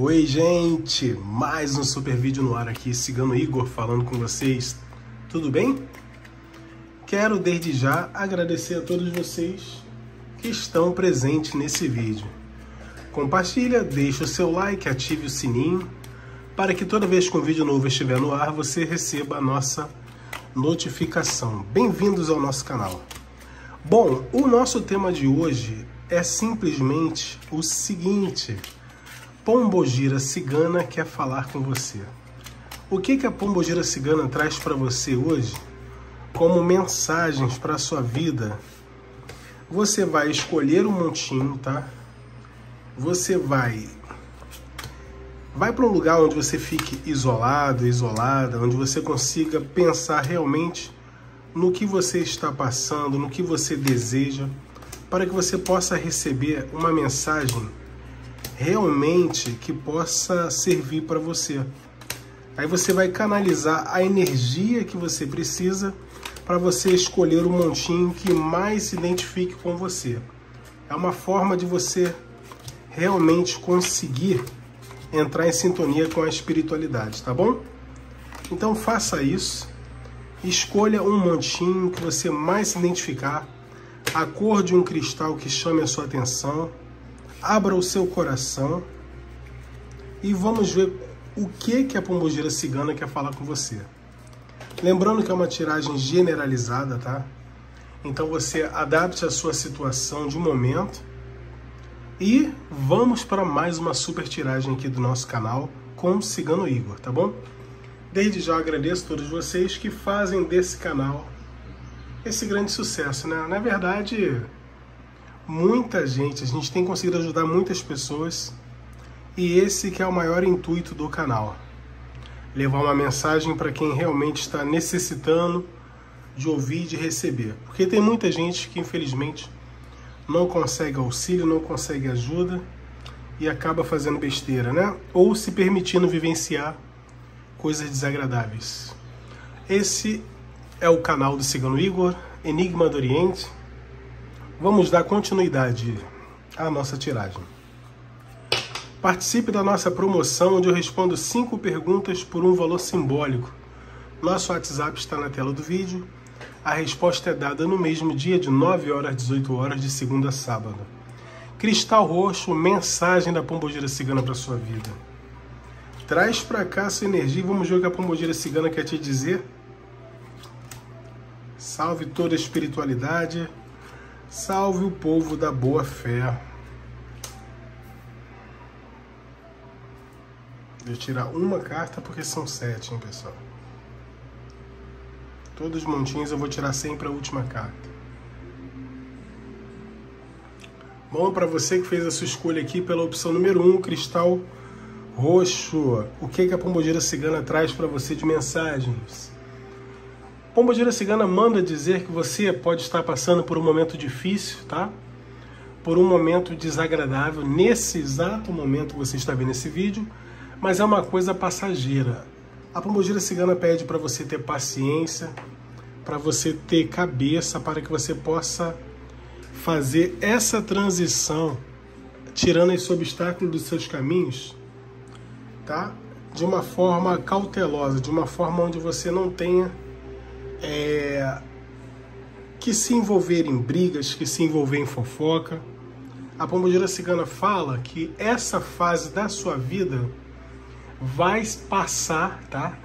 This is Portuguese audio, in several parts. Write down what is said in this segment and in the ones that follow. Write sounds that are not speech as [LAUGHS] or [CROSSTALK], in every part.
Oi, gente! Mais um super vídeo no ar aqui, Cigano Igor falando com vocês. Tudo bem? Quero desde já agradecer a todos vocês que estão presentes nesse vídeo. Compartilha, deixa o seu like, ative o sininho para que toda vez que um vídeo novo estiver no ar, você receba a nossa notificação. Bem-vindos ao nosso canal. Bom, o nosso tema de hoje é simplesmente o seguinte: Pombogira Cigana quer falar com você. O que, que a Pombogira Cigana traz para você hoje como mensagens para a sua vida? Você vai escolher um montinho, tá? Você vai vai para um lugar onde você fique isolado, isolada, onde você consiga pensar realmente no que você está passando, no que você deseja, para que você possa receber uma mensagem realmente que possa servir para você. Aí você vai canalizar a energia que você precisa para você escolher o montinho que mais se identifique com você. É uma forma de você realmente conseguir entrar em sintonia com a espiritualidade, tá bom? Então faça isso. Escolha um montinho que você mais se identificar, a cor de um cristal que chame a sua atenção abra o seu coração e vamos ver o que, que a pombogira cigana quer falar com você. Lembrando que é uma tiragem generalizada, tá? Então você adapte a sua situação de momento. E vamos para mais uma super tiragem aqui do nosso canal com o Cigano Igor, tá bom? Desde já agradeço a todos vocês que fazem desse canal esse grande sucesso, né? Na verdade, muita gente, a gente tem conseguido ajudar muitas pessoas e esse que é o maior intuito do canal. Levar uma mensagem para quem realmente está necessitando de ouvir e de receber. Porque tem muita gente que infelizmente não consegue auxílio, não consegue ajuda e acaba fazendo besteira, né? Ou se permitindo vivenciar coisas desagradáveis. Esse é o canal do Cigano Igor, Enigma do Oriente Vamos dar continuidade à nossa tiragem. Participe da nossa promoção, onde eu respondo cinco perguntas por um valor simbólico. Nosso WhatsApp está na tela do vídeo. A resposta é dada no mesmo dia, de 9 horas às 18 horas, de segunda a sábado. Cristal Roxo, mensagem da Pombogira Cigana para sua vida. Traz para cá sua energia e vamos ver o que a Pombogira Cigana quer te dizer. Salve toda a espiritualidade. Salve o povo da boa fé. Deixa eu tirar uma carta porque são sete, hein, pessoal. Todos os montinhos eu vou tirar sempre a última carta. Bom, para você que fez a sua escolha aqui pela opção número 1, um, cristal roxo. O que, que a pombogira cigana traz para você de mensagens? Pombogira Cigana manda dizer que você pode estar passando por um momento difícil, tá? Por um momento desagradável, nesse exato momento que você está vendo esse vídeo, mas é uma coisa passageira. A Pombogira Cigana pede para você ter paciência, para você ter cabeça, para que você possa fazer essa transição, tirando esse obstáculo dos seus caminhos, tá? De uma forma cautelosa, de uma forma onde você não tenha é, que se envolver em brigas, que se envolver em fofoca. A Pombogira Cigana fala que essa fase da sua vida vai passar, tá?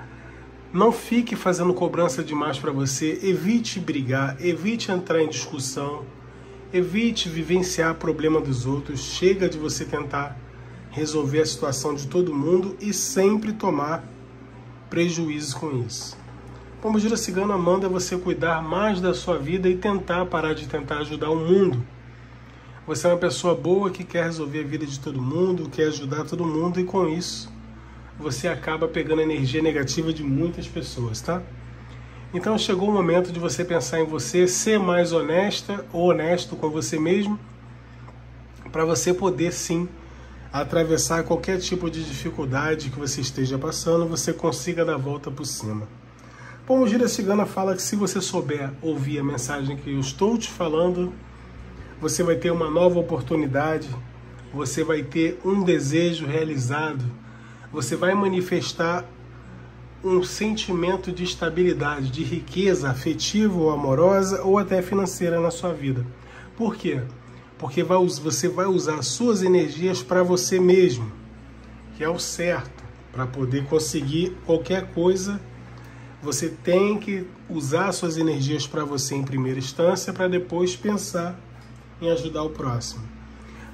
Não fique fazendo cobrança demais para você, evite brigar, evite entrar em discussão, evite vivenciar problema dos outros, chega de você tentar resolver a situação de todo mundo e sempre tomar prejuízo com isso. Pombogira Cigana manda você cuidar mais da sua vida e tentar parar de tentar ajudar o mundo. Você é uma pessoa boa que quer resolver a vida de todo mundo, quer ajudar todo mundo e com isso você acaba pegando a energia negativa de muitas pessoas, tá? Então chegou o momento de você pensar em você, ser mais honesta ou honesto com você mesmo, para você poder sim atravessar qualquer tipo de dificuldade que você esteja passando, você consiga dar a volta por cima. Pombogira Cigana fala que se você souber ouvir a mensagem que eu estou te falando, você vai ter uma nova oportunidade você vai ter um desejo realizado, você vai manifestar um sentimento de estabilidade, de riqueza afetiva ou amorosa ou até financeira na sua vida. Por quê? Porque vai, você vai usar suas energias para você mesmo, que é o certo, para poder conseguir qualquer coisa. Você tem que usar suas energias para você em primeira instância, para depois pensar em ajudar o próximo.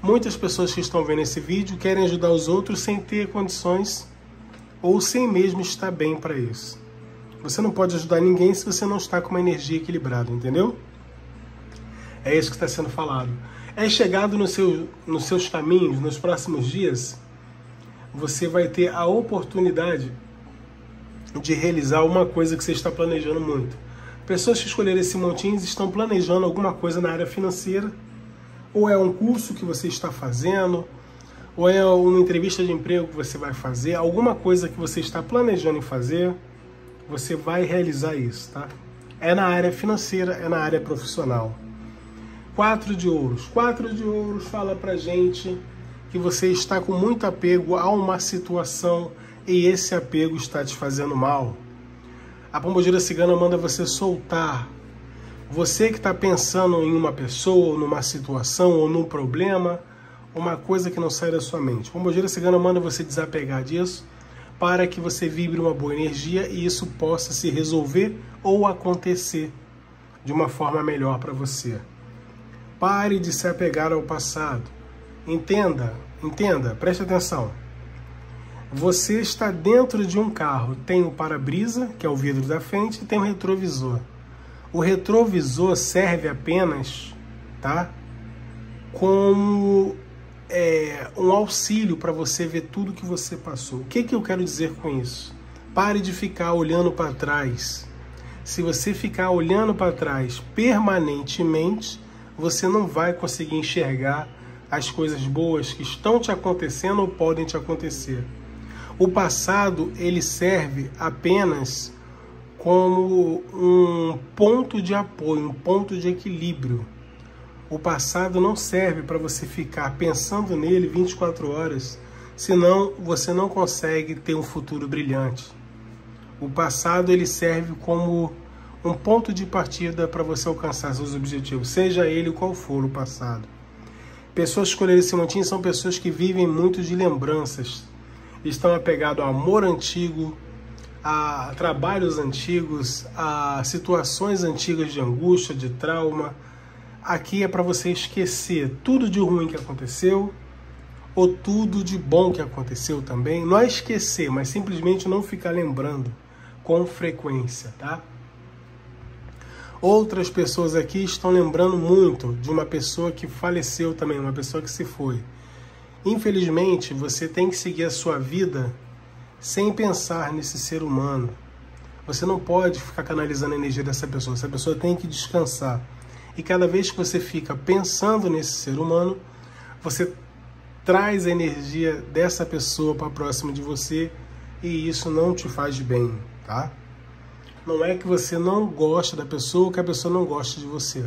Muitas pessoas que estão vendo esse vídeo querem ajudar os outros sem ter condições ou sem mesmo estar bem para isso. Você não pode ajudar ninguém se você não está com uma energia equilibrada, entendeu? É isso que está sendo falado. É chegado no seu, nos seus caminhos, nos próximos dias, você vai ter a oportunidade de realizar uma coisa que você está planejando muito. Pessoas que escolheram esse montinho estão planejando alguma coisa na área financeira ou é um curso que você está fazendo, ou é uma entrevista de emprego que você vai fazer, alguma coisa que você está planejando em fazer, você vai realizar isso, tá? É na área financeira, é na área profissional. Quatro de ouros. Quatro de ouros fala pra gente que você está com muito apego a uma situação e esse apego está te fazendo mal. A pombogira cigana manda você soltar você que está pensando em uma pessoa, ou numa situação, ou num problema, uma coisa que não sai da sua mente. O Pombogira Cigana manda você desapegar disso para que você vibre uma boa energia e isso possa se resolver ou acontecer de uma forma melhor para você. Pare de se apegar ao passado. Entenda, entenda, preste atenção. Você está dentro de um carro, tem o para-brisa, que é o vidro da frente, e tem o retrovisor. O retrovisor serve apenas, tá? Como é, um auxílio para você ver tudo que você passou. O que, que eu quero dizer com isso? Pare de ficar olhando para trás. Se você ficar olhando para trás permanentemente, você não vai conseguir enxergar as coisas boas que estão te acontecendo ou podem te acontecer. O passado ele serve apenas como um ponto de apoio, um ponto de equilíbrio. O passado não serve para você ficar pensando nele 24 horas, senão você não consegue ter um futuro brilhante. O passado ele serve como um ponto de partida para você alcançar seus objetivos, seja ele qual for o passado. Pessoas que escolheram esse montinho são pessoas que vivem muito de lembranças, estão apegados ao amor antigo, a trabalhos antigos, a situações antigas de angústia, de trauma. Aqui é para você esquecer tudo de ruim que aconteceu ou tudo de bom que aconteceu também. Não é esquecer, mas simplesmente não ficar lembrando com frequência, tá? Outras pessoas aqui estão lembrando muito de uma pessoa que faleceu também, uma pessoa que se foi. Infelizmente, você tem que seguir a sua vida sem pensar nesse ser humano. Você não pode ficar canalizando a energia dessa pessoa. Essa pessoa tem que descansar. E cada vez que você fica pensando nesse ser humano, você traz a energia dessa pessoa para próximo de você e isso não te faz bem, tá? Não é que você não gosta da pessoa ou que a pessoa não gosta de você,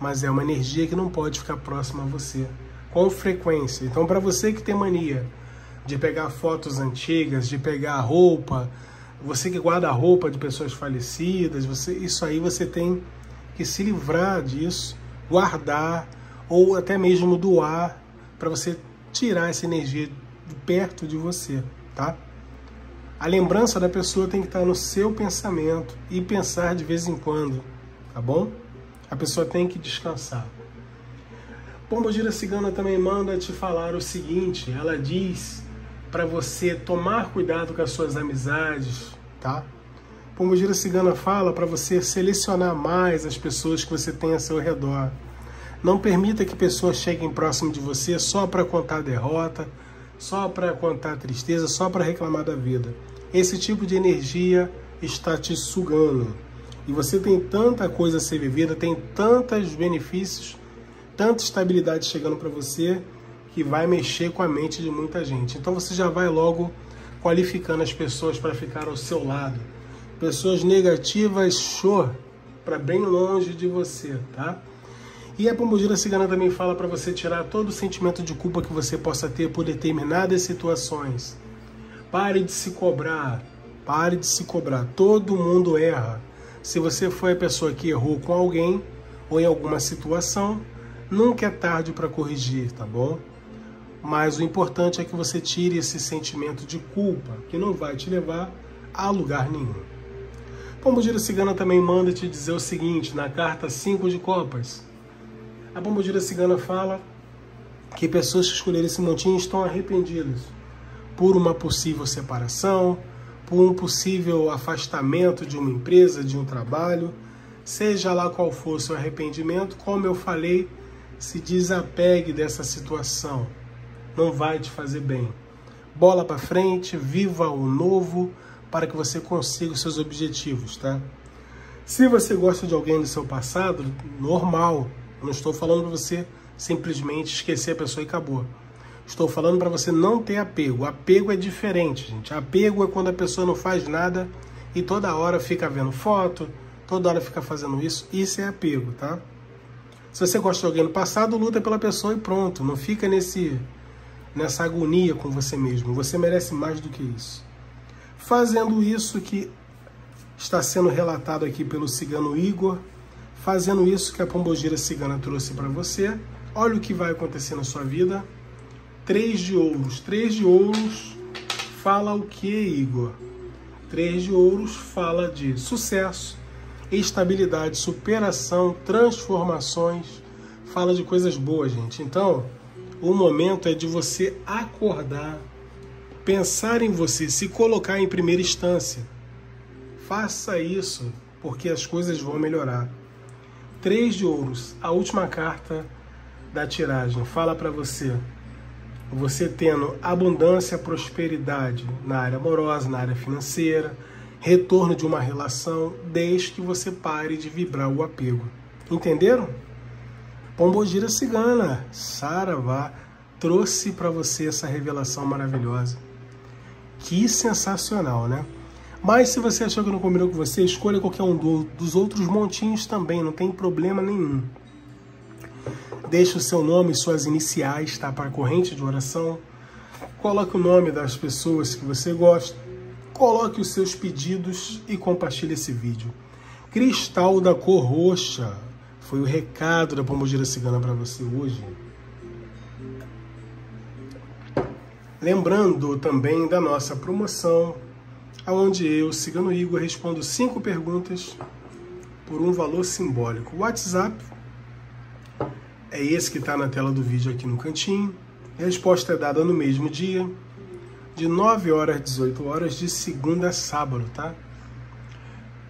mas é uma energia que não pode ficar próxima a você com frequência. Então, para você que tem mania de pegar fotos antigas, de pegar roupa, você que guarda roupa de pessoas falecidas, você, isso aí você tem que se livrar disso, guardar ou até mesmo doar para você tirar essa energia de perto de você, tá? A lembrança da pessoa tem que estar no seu pensamento e pensar de vez em quando, tá bom? A pessoa tem que descansar. Pombogira Cigana também manda te falar o seguinte, ela diz para você tomar cuidado com as suas amizades, tá? Pombogira Cigana fala para você selecionar mais as pessoas que você tem a seu redor. Não permita que pessoas cheguem próximo de você só para contar derrota, só para contar tristeza, só para reclamar da vida. Esse tipo de energia está te sugando. E você tem tanta coisa a ser vivida, tem tantos benefícios, tanta estabilidade chegando para você, que vai mexer com a mente de muita gente. Então você já vai logo qualificando as pessoas para ficar ao seu lado. Pessoas negativas, show, para bem longe de você, tá? E a Pombogira Cigana também fala para você tirar todo o sentimento de culpa que você possa ter por determinadas situações. Pare de se cobrar. Pare de se cobrar. Todo mundo erra. Se você foi a pessoa que errou com alguém ou em alguma situação, nunca é tarde para corrigir, tá bom? Mas o importante é que você tire esse sentimento de culpa, que não vai te levar a lugar nenhum. Pombogira Cigana também manda te dizer o seguinte, na carta 5 de copas. A Pombogira Cigana fala que pessoas que escolheram esse montinho estão arrependidas por uma possível separação, por um possível afastamento de uma empresa, de um trabalho, seja lá qual for o seu arrependimento, como eu falei, se desapegue dessa situação. Não vai te fazer bem. Bola para frente, viva o novo para que você consiga os seus objetivos, tá? Se você gosta de alguém do seu passado, normal. Eu não estou falando para você simplesmente esquecer a pessoa e acabou. Estou falando para você não ter apego. Apego é diferente, gente. Apego é quando a pessoa não faz nada e toda hora fica vendo foto, toda hora fica fazendo isso. Isso é apego, tá? Se você gosta de alguém no passado, luta pela pessoa e pronto. Não fica nesse nessa agonia com você mesmo. Você merece mais do que isso fazendo isso que está sendo relatado aqui pelo cigano Igor, fazendo isso que a pombogira cigana trouxe para você. Olha o que vai acontecer na sua vida. Três de ouros. Três de ouros fala o que, Igor? Três de ouros fala de sucesso, estabilidade, superação, transformações. Fala de coisas boas, gente. Então, o momento é de você acordar pensar em você, se colocar em primeira instância. Faça isso, porque as coisas vão melhorar. Três de ouros, a última carta da tiragem, fala para você. Você tendo abundância, prosperidade na área amorosa, na área financeira, retorno de uma relação, desde que você pare de vibrar o apego. Entenderam? Pombogira Cigana, Saravá, trouxe para você essa revelação maravilhosa. Que sensacional, né? Mas se você achou que não combinou com você, escolha qualquer um do, dos outros montinhos também, não tem problema nenhum. Deixe o seu nome e suas iniciais, tá? Para a corrente de oração. Coloque o nome das pessoas que você gosta. Coloque os seus pedidos e compartilhe esse vídeo. Cristal da cor roxa. Foi o recado da Pombogira Cigana para você hoje. Lembrando também da nossa promoção, onde eu, Cigano Igor, respondo cinco perguntas por um valor simbólico. O WhatsApp é esse que está na tela do vídeo aqui no cantinho. A resposta é dada no mesmo dia, de 9 horas às 18 horas, de segunda a sábado, tá?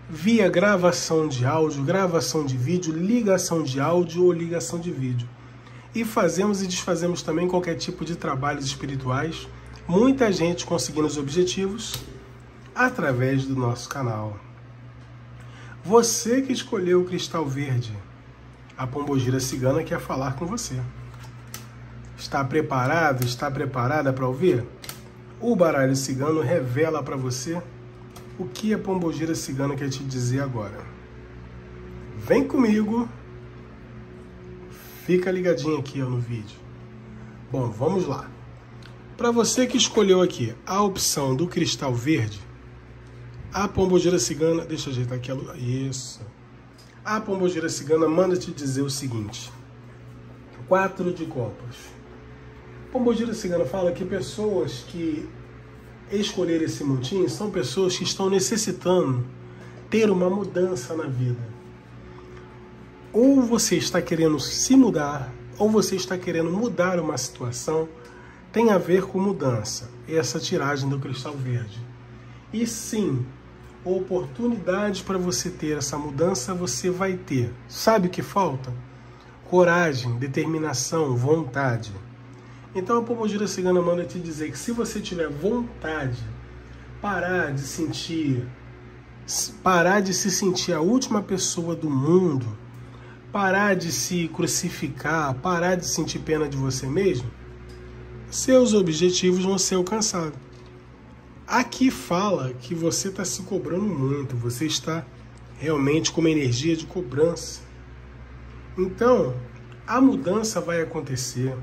Via gravação de áudio, gravação de vídeo, ligação de áudio ou ligação de vídeo e fazemos e desfazemos também qualquer tipo de trabalhos espirituais. Muita gente conseguindo os objetivos através do nosso canal. Você que escolheu o cristal verde, a pombogira cigana quer falar com você. Está preparado? Está preparada para ouvir? O baralho cigano revela para você o que a pombogira cigana quer te dizer agora. Vem comigo Fica ligadinho aqui ó, no vídeo. Bom, vamos lá. Para você que escolheu aqui a opção do cristal verde, a pombogira cigana, deixa eu ajeitar aqui a luz, isso. A pombogira cigana manda te dizer o seguinte: quatro de copas. Pombogira cigana fala que pessoas que escolheram esse montinho são pessoas que estão necessitando ter uma mudança na vida ou você está querendo se mudar, ou você está querendo mudar uma situação, tem a ver com mudança, essa tiragem do cristal verde. E sim, oportunidade para você ter essa mudança você vai ter. Sabe o que falta? Coragem, determinação, vontade. Então a Pombogira Cigana manda te dizer que se você tiver vontade, parar de sentir, parar de se sentir a última pessoa do mundo, parar de se crucificar, parar de sentir pena de você mesmo, seus objetivos vão ser alcançados. Aqui fala que você está se cobrando muito, você está realmente com uma energia de cobrança. Então, a mudança vai acontecer.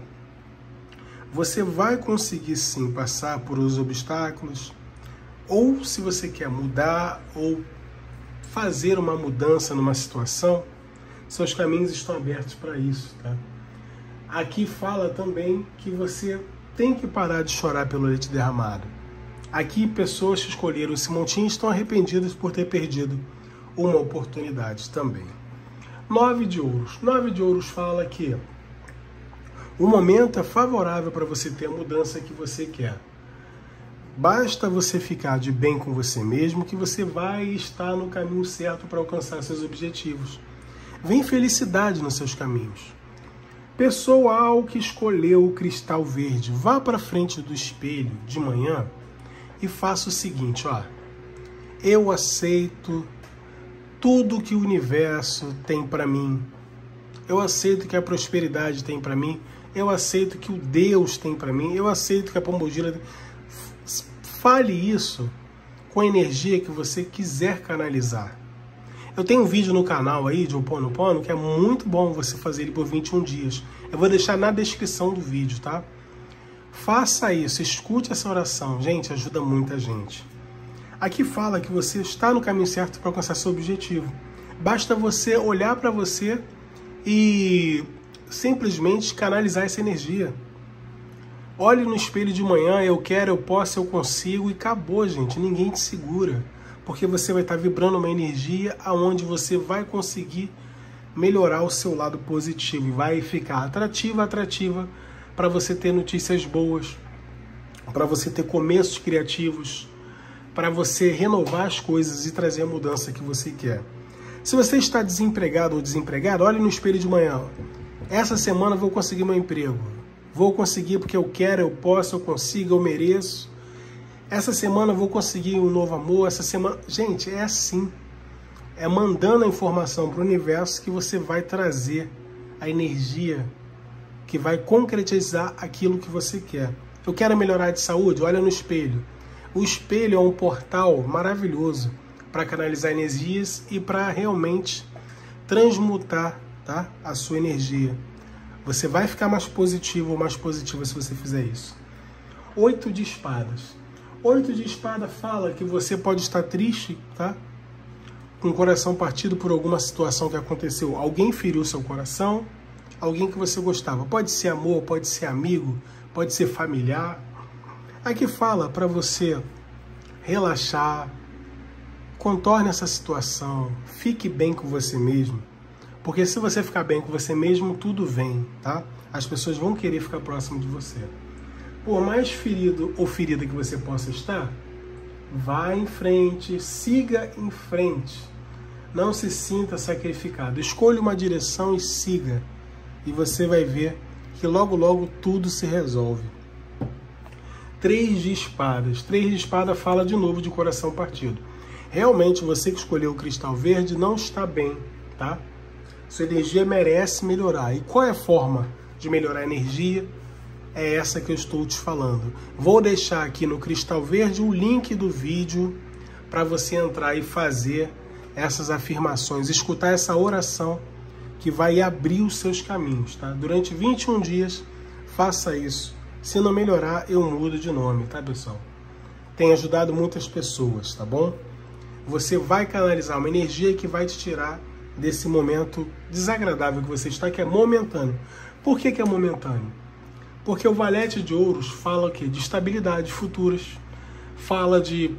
Você vai conseguir sim passar por os obstáculos, ou se você quer mudar ou fazer uma mudança numa situação, seus caminhos estão abertos para isso, tá? Aqui fala também que você tem que parar de chorar pelo leite derramado. Aqui, pessoas que escolheram esse montinho estão arrependidas por ter perdido uma oportunidade também. Nove de ouros. Nove de ouros fala que o momento é favorável para você ter a mudança que você quer. Basta você ficar de bem com você mesmo que você vai estar no caminho certo para alcançar seus objetivos. Vem felicidade nos seus caminhos. Pessoal que escolheu o cristal verde, vá para frente do espelho de manhã e faça o seguinte, ó. Eu aceito tudo que o universo tem para mim. Eu aceito que a prosperidade tem para mim. Eu aceito que o Deus tem para mim. Eu aceito que a Pombogira fale isso com a energia que você quiser canalizar. Eu tenho um vídeo no canal aí de Oponopono que é muito bom você fazer ele por 21 dias. Eu vou deixar na descrição do vídeo, tá? Faça isso, escute essa oração. Gente, ajuda muita gente. Aqui fala que você está no caminho certo para alcançar seu objetivo. Basta você olhar para você e simplesmente canalizar essa energia. Olhe no espelho de manhã, eu quero, eu posso, eu consigo e acabou, gente. Ninguém te segura, porque você vai estar vibrando uma energia aonde você vai conseguir melhorar o seu lado positivo e vai ficar atrativa, atrativa para você ter notícias boas, para você ter começos criativos, para você renovar as coisas e trazer a mudança que você quer. Se você está desempregado ou desempregado, olhe no espelho de manhã. Essa semana vou conseguir meu emprego. Vou conseguir porque eu quero, eu posso, eu consigo, eu mereço. Essa semana vou conseguir um novo amor. Essa semana, gente, é assim. É mandando a informação para o universo que você vai trazer a energia que vai concretizar aquilo que você quer. Eu quero melhorar de saúde? Olha no espelho. O espelho é um portal maravilhoso para canalizar energias e para realmente transmutar tá, a sua energia. Você vai ficar mais positivo ou mais positiva se você fizer isso. Oito de espadas. Oito de espada fala que você pode estar triste, tá? Com o coração partido por alguma situação que aconteceu. Alguém feriu seu coração, alguém que você gostava. Pode ser amor, pode ser amigo, pode ser familiar, Aqui fala para você relaxar, contorne essa situação, fique bem com você mesmo. Porque se você ficar bem com você mesmo, tudo vem, tá? As pessoas vão querer ficar próximo de você. Por mais ferido ou ferida que você possa estar, vá em frente, siga em frente. Não se sinta sacrificado. Escolha uma direção e siga. E você vai ver que logo logo tudo se resolve. Três de espadas. Três de espada fala de novo de coração partido. Realmente você que escolheu o cristal verde não está bem, tá? Sua energia merece melhorar. E qual é a forma de melhorar a energia? É essa que eu estou te falando. Vou deixar aqui no cristal verde o link do vídeo para você entrar e fazer essas afirmações, escutar essa oração que vai abrir os seus caminhos, tá? Durante 21 dias, faça isso se não melhorar, eu mudo de nome, tá, pessoal? Tem ajudado muitas pessoas, tá bom? Você vai canalizar uma energia que vai te tirar desse momento desagradável que você está, que é momentâneo. Por que, que é momentâneo? Porque o valete de ouros fala o quê? De estabilidades futuras, fala de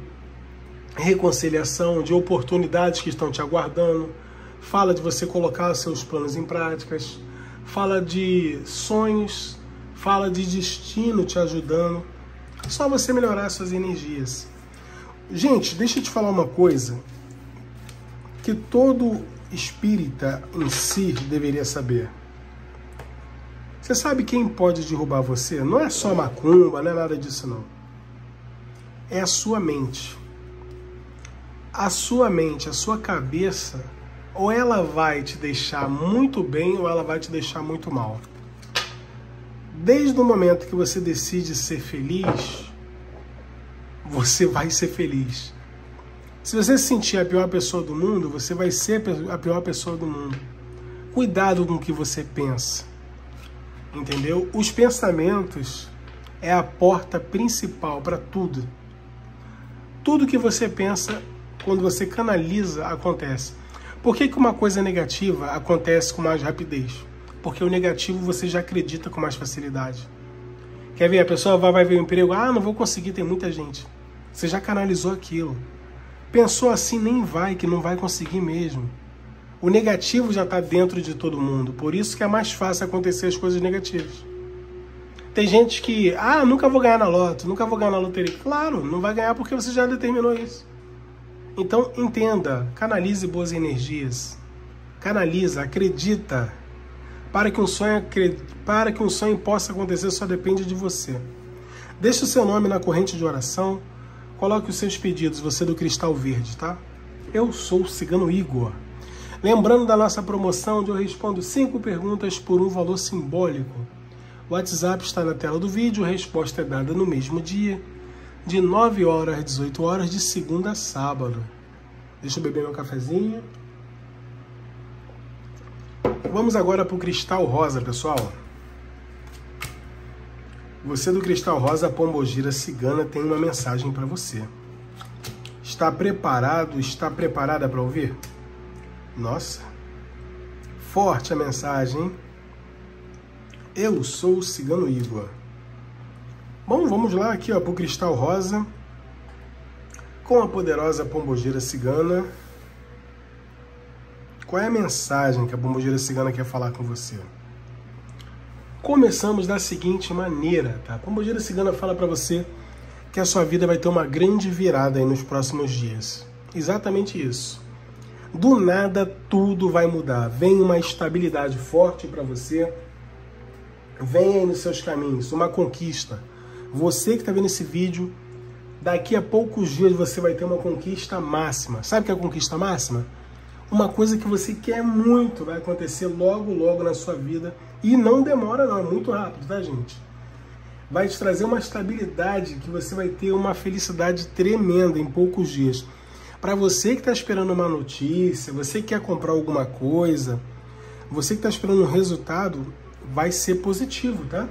reconciliação, de oportunidades que estão te aguardando, fala de você colocar seus planos em práticas, fala de sonhos fala de destino te ajudando. É só você melhorar suas energias. Gente, deixa eu te falar uma coisa que todo espírita em si deveria saber. Você sabe quem pode derrubar você? Não é só macumba, não é nada disso não. É a sua mente. A sua mente, a sua cabeça, ou ela vai te deixar muito bem ou ela vai te deixar muito mal. Desde o momento que você decide ser feliz, você vai ser feliz. Se você se sentir a pior pessoa do mundo, você vai ser a pior pessoa do mundo. Cuidado com o que você pensa. Entendeu? Os pensamentos é a porta principal para tudo. Tudo que você pensa, quando você canaliza, acontece. Por que, que uma coisa negativa acontece com mais rapidez? Porque o negativo você já acredita com mais facilidade. Quer ver? A pessoa vai, vai ver um emprego, ah, não vou conseguir, tem muita gente. Você já canalizou aquilo. Pensou assim, nem vai, que não vai conseguir mesmo. O negativo já está dentro de todo mundo, por isso que é mais fácil acontecer as coisas negativas. Tem gente que, ah, nunca vou ganhar na loto, nunca vou ganhar na loteria. Claro, não vai ganhar porque você já determinou isso. Então entenda, canalize boas energias. Canaliza, acredita. Para que um sonho, para que um sonho possa acontecer só depende de você. Deixe o seu nome na corrente de oração. Coloque os seus pedidos, você do Cristal Verde, tá? Eu sou o Cigano Igor. Lembrando da nossa promoção onde eu respondo cinco perguntas por um valor simbólico. O WhatsApp está na tela do vídeo, a resposta é dada no mesmo dia de 9 horas às 18 horas, de segunda a sábado. Deixa eu beber meu cafezinho. Vamos agora para o cristal rosa, pessoal. Você do cristal rosa Pombogira Cigana tem uma mensagem para você. Está preparado? Está preparada para ouvir? Nossa, forte a mensagem? Eu sou o Cigano Igor. Bom, vamos lá aqui para o Cristal Rosa, com a poderosa pombogira cigana. Qual é a mensagem que a pombogira cigana quer falar com você? Começamos da seguinte maneira, tá? Pombogira cigana fala para você que a sua vida vai ter uma grande virada aí nos próximos dias. Exatamente isso. Do nada tudo vai mudar. Vem uma estabilidade forte para você. Vem aí nos seus caminhos uma conquista você que está vendo esse vídeo, daqui a poucos dias você vai ter uma conquista máxima. Sabe o que é a conquista máxima? Uma coisa que você quer muito vai acontecer logo, logo na sua vida. E não demora não, é muito rápido, tá gente? Vai te trazer uma estabilidade que você vai ter uma felicidade tremenda em poucos dias. Para você que está esperando uma notícia, você que quer comprar alguma coisa, você que está esperando um resultado, vai ser positivo, tá?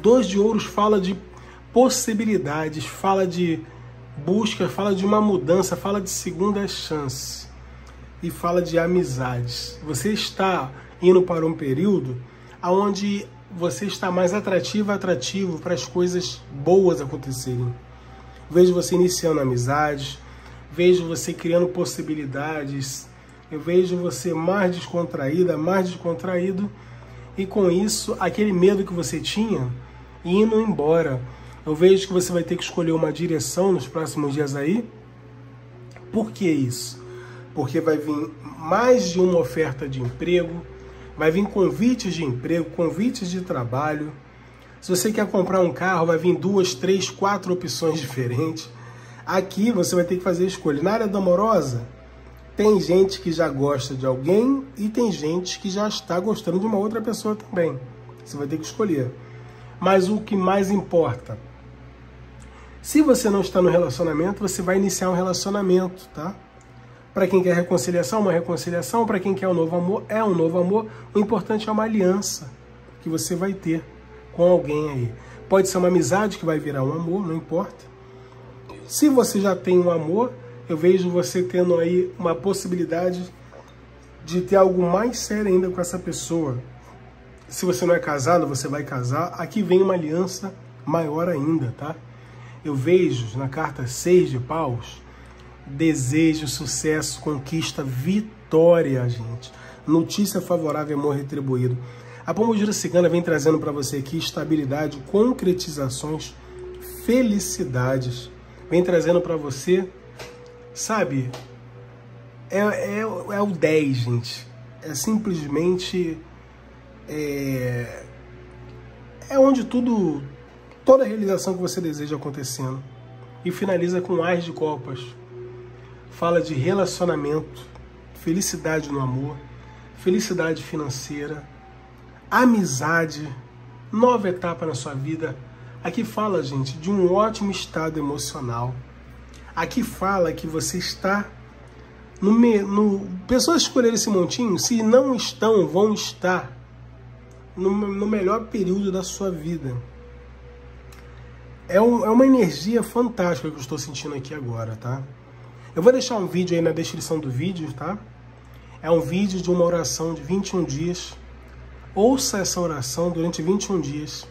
Dois de Ouros fala de possibilidades, fala de busca, fala de uma mudança, fala de segunda chance e fala de amizades. Você está indo para um período onde você está mais atrativo, atrativo para as coisas boas acontecerem. Vejo você iniciando amizades, vejo você criando possibilidades, eu vejo você mais descontraída, mais descontraído e com isso, aquele medo que você tinha indo embora. Eu vejo que você vai ter que escolher uma direção nos próximos dias aí. Por que isso? Porque vai vir mais de uma oferta de emprego, vai vir convites de emprego, convites de trabalho. Se você quer comprar um carro, vai vir duas, três, quatro opções [LAUGHS] diferentes. Aqui você vai ter que fazer escolha. Na área da amorosa, tem gente que já gosta de alguém e tem gente que já está gostando de uma outra pessoa também. Você vai ter que escolher. Mas o que mais importa, se você não está no relacionamento, você vai iniciar um relacionamento, tá? Para quem quer reconciliação, uma reconciliação. Para quem quer um novo amor, é um novo amor. O importante é uma aliança que você vai ter com alguém aí. Pode ser uma amizade que vai virar um amor, não importa. Se você já tem um amor, eu vejo você tendo aí uma possibilidade de ter algo mais sério ainda com essa pessoa. Se você não é casado, você vai casar. Aqui vem uma aliança maior ainda, tá? Eu vejo na carta 6 de paus, desejo, sucesso, conquista, vitória, gente. Notícia favorável, amor retribuído. A Pombogira Cigana vem trazendo para você aqui estabilidade, concretizações, felicidades. Vem trazendo para você Sabe? É, é, é o 10, gente. É simplesmente. É, é onde tudo. Toda a realização que você deseja acontecendo. E finaliza com Ais de Copas. Fala de relacionamento, felicidade no amor, felicidade financeira, amizade, nova etapa na sua vida. Aqui fala, gente, de um ótimo estado emocional Aqui fala que você está no, no pessoas escolheram esse montinho, se não estão, vão estar. no, no melhor período da sua vida. É, um, é uma energia fantástica que eu estou sentindo aqui agora, tá? Eu vou deixar um vídeo aí na descrição do vídeo, tá? É um vídeo de uma oração de 21 dias. Ouça essa oração durante 21 dias.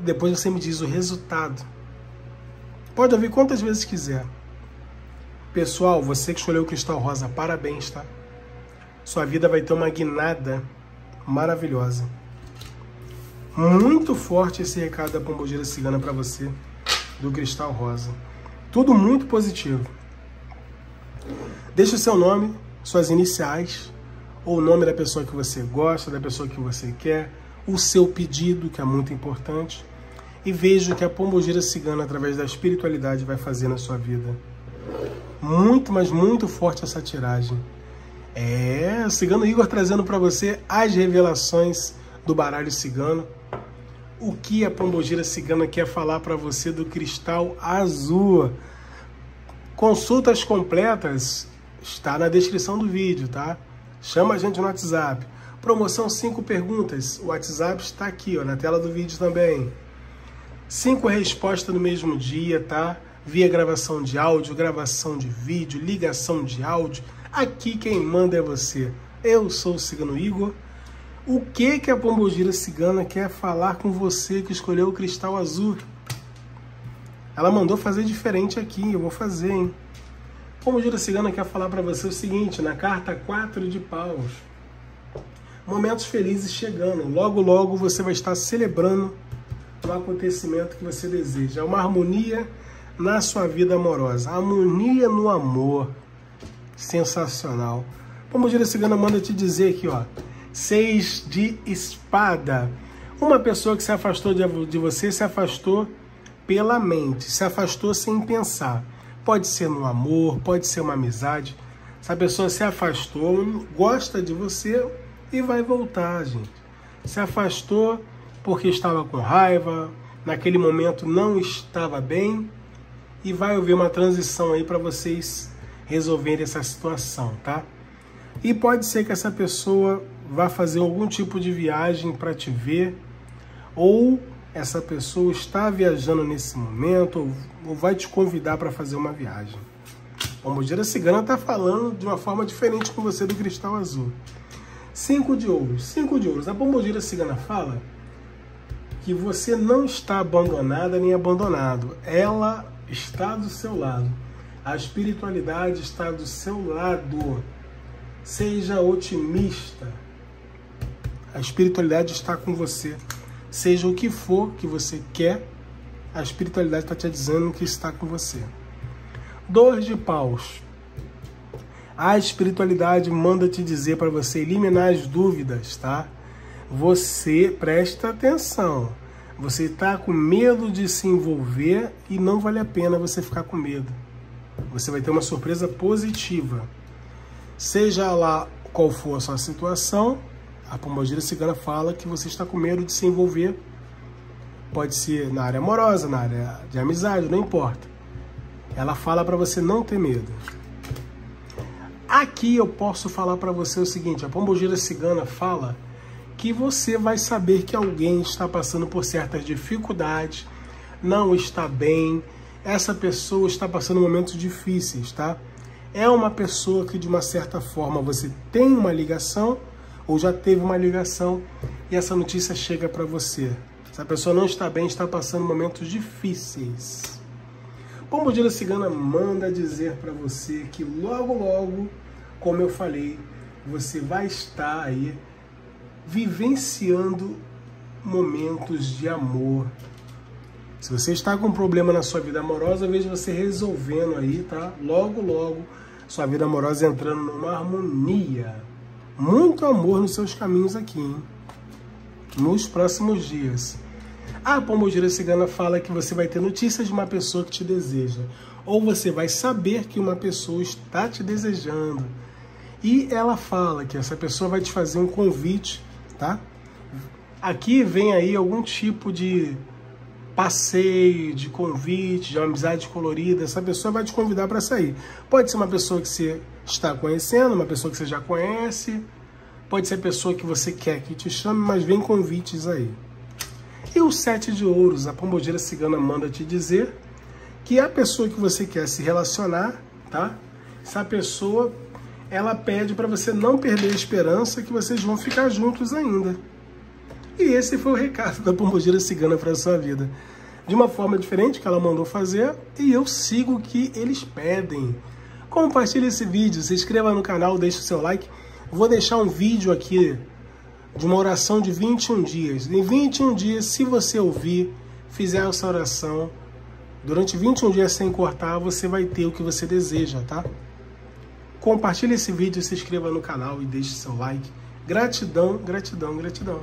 E depois você me diz o resultado. Pode ouvir quantas vezes quiser. Pessoal, você que escolheu o cristal rosa, parabéns, tá? Sua vida vai ter uma guinada maravilhosa. Muito forte esse recado da Pombogira Cigana para você, do Cristal Rosa. Tudo muito positivo. Deixe o seu nome, suas iniciais, ou o nome da pessoa que você gosta, da pessoa que você quer, o seu pedido, que é muito importante, e veja o que a Pombogira Cigana, através da espiritualidade, vai fazer na sua vida. Muito, mas muito forte essa tiragem. É, o Cigano Igor trazendo para você as revelações do baralho cigano. O que a Pombogira Cigana quer falar para você do cristal azul? Consultas completas está na descrição do vídeo, tá? Chama a gente no WhatsApp. Promoção 5 perguntas. O WhatsApp está aqui, ó, na tela do vídeo também. Cinco respostas no mesmo dia, tá? Via gravação de áudio, gravação de vídeo, ligação de áudio Aqui quem manda é você. Eu sou o Cigano Igor. O que que a Pombogira Cigana quer falar com você que escolheu o cristal azul? Ela mandou fazer diferente aqui, eu vou fazer, hein? Pombogira Cigana quer falar para você o seguinte, na carta 4 de paus. Momentos felizes chegando. Logo, logo você vai estar celebrando o acontecimento que você deseja. Uma harmonia na sua vida amorosa. Harmonia no amor sensacional. Pombogira Cigana manda te dizer aqui, ó. Seis de espada. Uma pessoa que se afastou de você se afastou pela mente, se afastou sem pensar. Pode ser no amor, pode ser uma amizade. Essa pessoa se afastou, gosta de você e vai voltar, gente. Se afastou porque estava com raiva, naquele momento não estava bem e vai haver uma transição aí para vocês resolver essa situação, tá? E pode ser que essa pessoa vá fazer algum tipo de viagem para te ver, ou essa pessoa está viajando nesse momento, ou vai te convidar para fazer uma viagem. A Pombogira Cigana está falando de uma forma diferente com você do cristal azul. Cinco de ouros. Cinco de ouros. A Pombogira Cigana fala que você não está abandonada nem abandonado. Ela está do seu lado. A espiritualidade está do seu lado. Seja otimista. A espiritualidade está com você. Seja o que for que você quer, a espiritualidade está te dizendo que está com você. Dor de paus. A espiritualidade manda te dizer para você eliminar as dúvidas, tá? Você presta atenção. Você está com medo de se envolver e não vale a pena você ficar com medo você vai ter uma surpresa positiva. Seja lá qual for a sua situação, a pombogira cigana fala que você está com medo de se envolver. Pode ser na área amorosa, na área de amizade, não importa. Ela fala para você não ter medo. Aqui eu posso falar para você o seguinte: a pombogira cigana fala que você vai saber que alguém está passando por certas dificuldades, não está bem, essa pessoa está passando momentos difíceis, tá? É uma pessoa que de uma certa forma você tem uma ligação ou já teve uma ligação e essa notícia chega para você. Essa pessoa não está bem, está passando momentos difíceis. Pombogira Cigana manda dizer para você que logo, logo, como eu falei, você vai estar aí vivenciando momentos de amor, se você está com um problema na sua vida amorosa, eu vejo você resolvendo aí, tá? Logo, logo, sua vida amorosa entrando numa harmonia. Muito amor nos seus caminhos aqui, hein? Nos próximos dias. A Pombogira Cigana fala que você vai ter notícias de uma pessoa que te deseja. Ou você vai saber que uma pessoa está te desejando. E ela fala que essa pessoa vai te fazer um convite, tá? Aqui vem aí algum tipo de passeio, de convite, de uma amizade colorida, essa pessoa vai te convidar para sair. Pode ser uma pessoa que você está conhecendo, uma pessoa que você já conhece, Pode ser a pessoa que você quer que te chame, mas vem convites aí. E o sete de ouros, a pombogira cigana manda te dizer que a pessoa que você quer se relacionar, tá? Essa pessoa, ela pede para você não perder a esperança que vocês vão ficar juntos ainda. E esse foi o recado da pombogira cigana para sua vida. De uma forma diferente que ela mandou fazer, e eu sigo o que eles pedem. Compartilhe esse vídeo, se inscreva no canal, deixe o seu like. Vou deixar um vídeo aqui de uma oração de 21 dias. Em 21 dias, se você ouvir, fizer essa oração, durante 21 dias sem cortar, você vai ter o que você deseja, tá? Compartilhe esse vídeo, se inscreva no canal e deixe seu like. Gratidão, gratidão, gratidão.